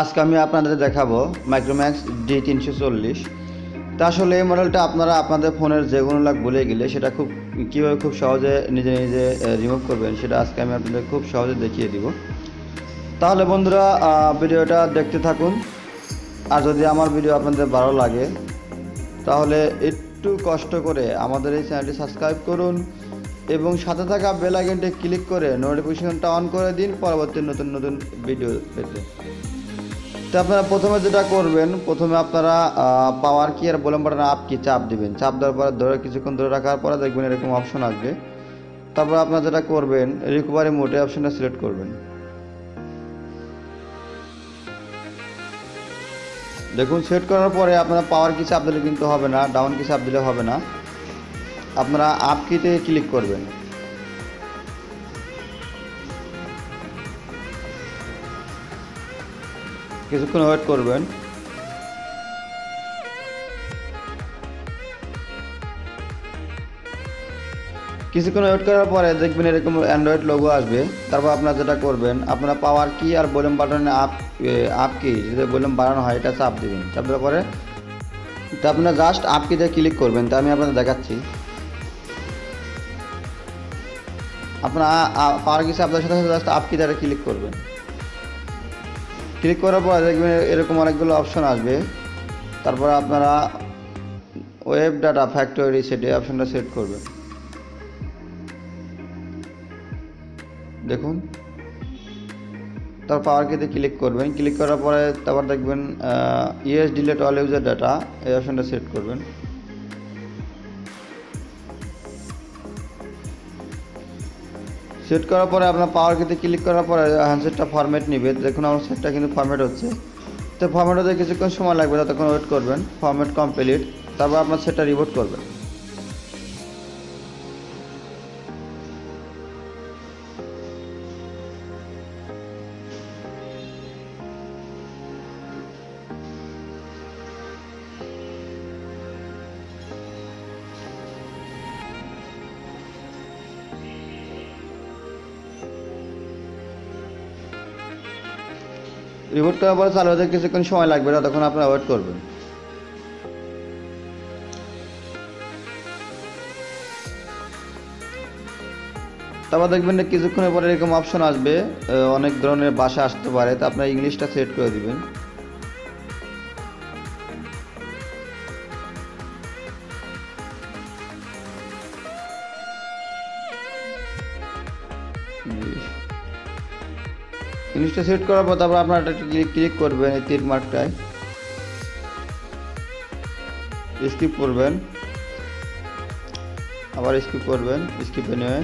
আজকে আমি আপনাদের দেখাবো মাইক্রোম্যাক্স ডি তিনশো চল্লিশ। তা আসলে এই মডেলটা আপনারা আপনাদের ফোনের যে কোনো লাগ ভুলে গেলে সেটা খুব, কীভাবে খুব সহজে নিজে নিজে রিমুভ করবেন সেটা আজকে আমি আপনাদের খুব সহজে দেখিয়ে দিব। তাহলে বন্ধুরা ভিডিওটা দেখতে থাকুন। আর যদি আমার ভিডিও আপনাদের ভালো লাগে, তাহলে একটু কষ্ট করে আমাদের এই চ্যানেলটি সাবস্ক্রাইব করুন এবং সাথে থাকা বেল আইকনটি ক্লিক করে নোটিফিকেশনটা অন করে দিন পরবর্তী নতুন নতুন ভিডিও পেতে। তো আপনারা প্রথমে যেটা করবেন, প্রথমে আপনারা পাওয়ার কি আর বোলাম বাটন আপ কি চাপ দিবেন। চাপ দেওয়ার পরে ধরে কিছুক্ষণ ধরে রাখার পরে দেখবেন এরকম অপশন আসবে। তারপর আপনারা যেটা করবেন রিকভারি মোটে অপশনটা সিলেক্ট করবেন। দেখুন সেট করার পরে আপনারা পাওয়ার কি চাপ দিলে কিন্তু হবে না ডাউন কি চাপ দিলে হবে না। আপনারা আপ কিতে ক্লিক করবেন। কিছুক্ষণ ওয়েট করবেন। কিছুক্ষণ ওয়েট করার পরে দেখবেন এরকম অ্যান্ড্রয়েড লোগো আসবে। তারপর আপনারা যেটা করবেন, আপনারা পাওয়ার কি আর ভলিউম বাটনে আপ আপ কি যদি ভলিউম বাড়ানো হয়, এটা চাপ দেবেন। চাপ দেওয়ার পরে তা আপনারা জাস্ট আপ কিতে ক্লিক করবেন। তা আমি আপনাদের দেখাচ্ছি। আপনার পাওয়ার কি আপনার সাথে সাথে জাস্ট আপ কিতে ক্লিক করবেন। ক্লিক করার পর দেখবেন এরকম অনেকগুলো অপশন আসবে। তারপর আপনারা ওয়েব ডাটা ফ্যাক্টরি সেটে অপশনটা সেট করবেন। দেখুন। তারপর পাওয়ার কিতে ক্লিক করবেন। ক্লিক করার পরে তারপর দেখবেন yes delete all user data এই অপশনটা সেট করবেন। সেট করার পরে আপনার পাওয়ার কিন্তু ক্লিক করার পরে হ্যান্ডসেটটা ফরম্যাট নিবে। দেখুন আমার সেটটা কিন্তু ফরম্যাট হচ্ছে। তো ফরম্যাট হতে কিছুক্ষণ সময় লাগবে ততক্ষণ ওয়েট করবেন ফরম্যাট কমপ্লিট তারপর আপনার সেটটা রিভোট করবেন। রিবোট করার পরে চালু হতে কিছুক্ষণ সময় লাগবে ততক্ষণ আপনারা ওয়েট করবেন। তারপর দেখবেন যে কিছুক্ষণের পরে এরকম অপশন আসবে অনেক ধরনের ভাষা আসতে পারে, তা আপনার ইংলিশটা সেট করে দিবেন। ইংলিশটা সেট করার পর তারপর আপনার একটা ক্লিক ক্লিক করবেন এই তীর মার্কটায়। স্কিপ করবেন। আবার স্কিপ করবেন স্কিপে নিয়ে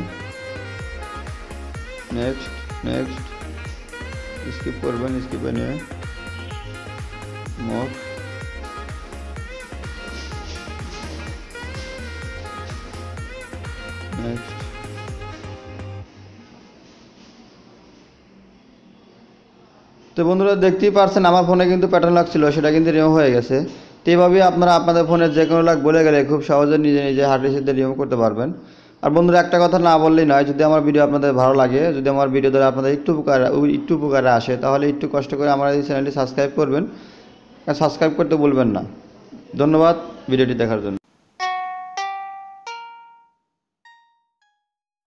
নেক্সট নেক্সট স্কিপ করবেন স্কিপে নিয়ে মোট নেক্সট তো বন্ধুরা দেখতেই পারছেন, আমার ফোনে কিন্তু প্যাটার্ন লাগ ছিল, সেটা কিন্তু রিমুভ হয়ে গেছে। তো এইভাবেই আপনারা আপনাদের ফোনের যে কোনো লাগ বলে গেলে খুব সহজে নিজে নিজে হার্ড রিসিপ্টে রিমুভ করতে পারবেন। আর বন্ধুরা একটা কথা না বললেই নয়, যদি আমার ভিডিও আপনাদের ভালো লাগে, যদি আমার ভিডিও দ্বারা আপনাদের একটু উপকার একটু উপকারে আসে, তাহলে একটু কষ্ট করে আমার এই চ্যানেলটি সাবস্ক্রাইব করবেন। সাবস্ক্রাইব করতে বলবেন না। ধন্যবাদ ভিডিওটি দেখার জন্য।